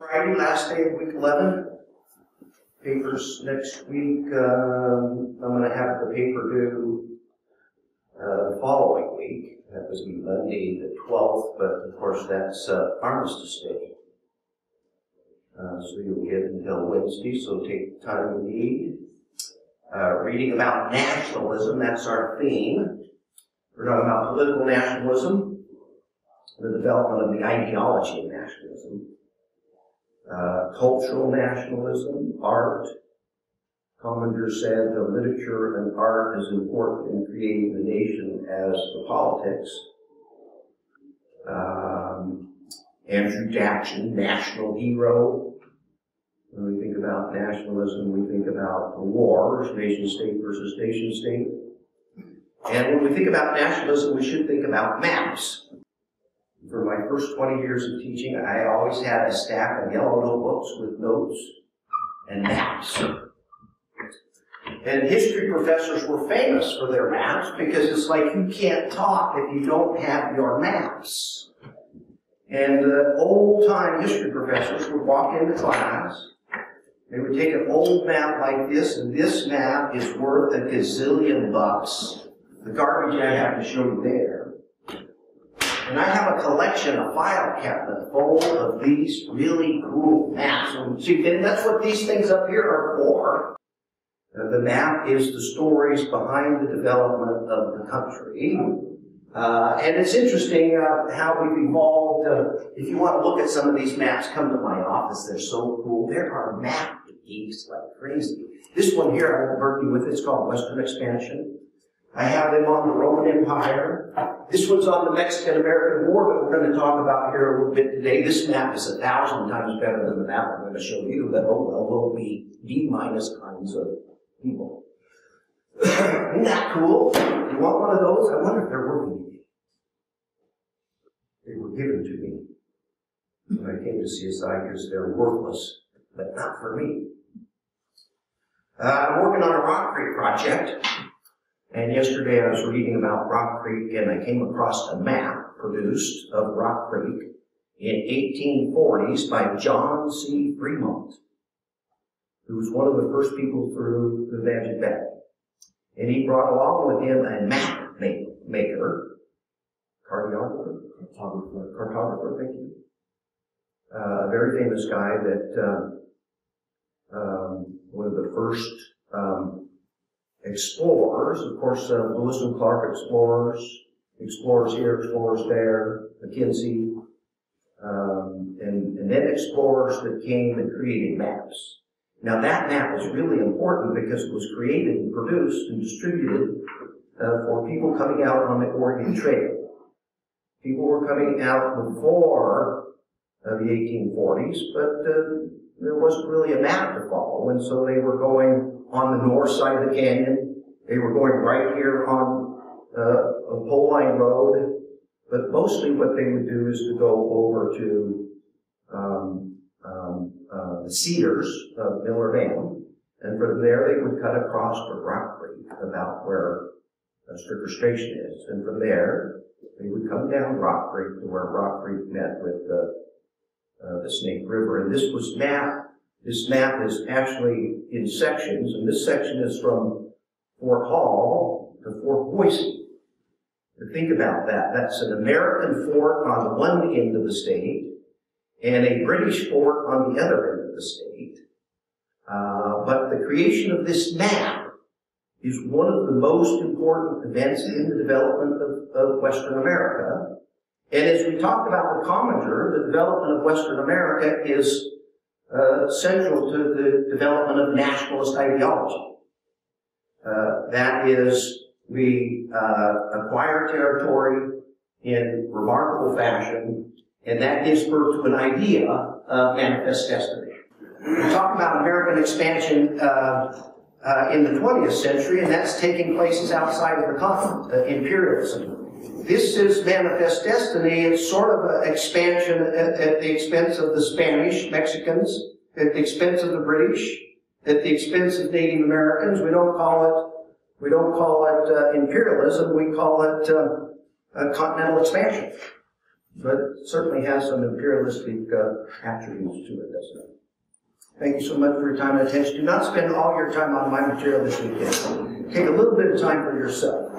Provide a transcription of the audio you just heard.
Friday, last day of week 11. Papers next week, um, I'm going to have the paper due uh, the following week. That was Monday the 12th, but of course that's uh, Armistice Day. Uh, so you'll get until Wednesday, so take time you need. Uh, reading about nationalism, that's our theme. We're talking about political nationalism, the development of the ideology of nationalism, cultural nationalism, art. Commander said the literature and art is important in creating the nation as the politics. Um, Andrew Jackson, national hero. When we think about nationalism, we think about the wars, nation state versus nation state. And when we think about nationalism, we should think about maps. For my first 20 years of teaching, I always had a stack of yellow notebooks with notes and maps. And history professors were famous for their maps because it's like you can't talk if you don't have your maps. And the old time history professors would walk into class, they would take an old map like this, and this map is worth a gazillion bucks. The garbage I have to show you there. And I have a collection, a file cabinet full of these really cool maps. And see, and that's what these things up here are for. Uh, the map is the stories behind the development of the country. Uh, and it's interesting uh, how we've evolved. Uh, if you want to look at some of these maps, come to my office. They're so cool. There are map geeks like crazy. This one here, I won't burden you with. It's called Western Expansion. I have them on the Roman Empire. This one's on the Mexican-American War that we're going to talk about here a little bit today. This map is a thousand times better than the map I'm going to show you, but oh well, we'll be D-minus kinds of people. Isn't that cool? You want one of those? I wonder if they're working me. They were given to me when I came to CSI because they're worthless, but not for me. Uh, I'm working on a Rock Creek project. And yesterday I was reading about Rock Creek and I came across a map produced of Rock Creek in 1840s by John C. Fremont, who was one of the first people through the Magic Valley. And he brought along with him a map maker, cartographer, cartographer, cartographer thank you. Uh, a very famous guy that uh, um, one of the first um, explorers, of course, uh, Lewis and Clark explorers, explorers here, explorers there, Mackenzie, um, and, and then explorers that came and created maps. Now that map was really important because it was created and produced and distributed uh, for people coming out on the Oregon Trail. People were coming out before uh, the 1840s, but uh, there wasn't really a map to follow, and so they were going on the north side of the canyon. They were going right here on uh, a pole line road. But mostly what they would do is to go over to um, um, uh, the Cedars of Milner Dam. And from there they would cut across to Rock Creek, about where uh, Stricker Station is. And from there, they would come down Rock Creek to where Rock Creek met with the, uh, the Snake River. And this was mapped this map is actually in sections, and this section is from Fort Hall to Fort Boise. To think about that, that's an American fort on the one end of the state and a British fort on the other end of the state. Uh, but the creation of this map is one of the most important events in the development of, of Western America. And as we talked about with Commander, the development of Western America is uh, central to the development of nationalist ideology. Uh, that is, we uh, acquire territory in remarkable fashion, and that gives birth to an idea of manifest destiny. We talk about American expansion uh, uh, in the 20th century, and that's taking places outside of the continent, uh, imperialism. This is manifest destiny. It's sort of an expansion at, at the expense of the Spanish, Mexicans, at the expense of the British, at the expense of Native Americans. We don't call it, we don't call it uh, imperialism. We call it uh, continental expansion. but it certainly has some imperialistic uh, attributes to it, doesn't it? Thank you so much for your time and attention. Do not spend all your time on my material this weekend. Take a little bit of time for yourself.